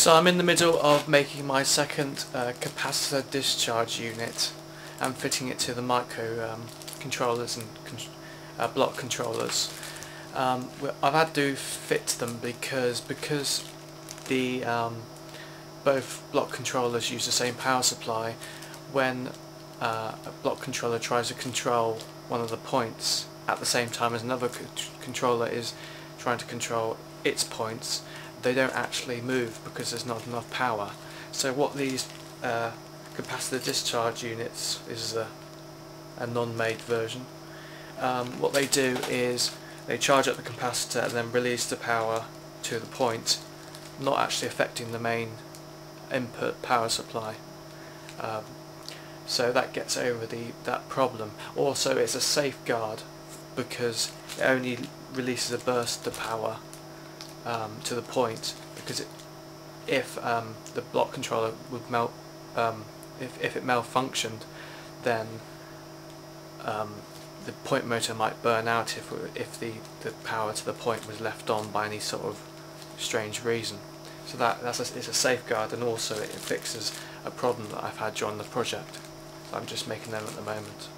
So I'm in the middle of making my second uh, capacitor discharge unit and fitting it to the micro um, controllers and con uh, block controllers. Um, I've had to fit them because because the um, both block controllers use the same power supply when uh, a block controller tries to control one of the points at the same time as another controller is trying to control its points they don't actually move because there's not enough power. So what these uh, capacitor discharge units is a, a non-made version. Um, what they do is they charge up the capacitor and then release the power to the point not actually affecting the main input power supply. Um, so that gets over the that problem. Also it's a safeguard because it only releases a burst of power um, to the point because it, if um, the block controller would melt um, if, if it malfunctioned then um, the point motor might burn out if, if the, the power to the point was left on by any sort of strange reason. So that that's a, it's a safeguard and also it fixes a problem that I've had during the project. So I'm just making them at the moment.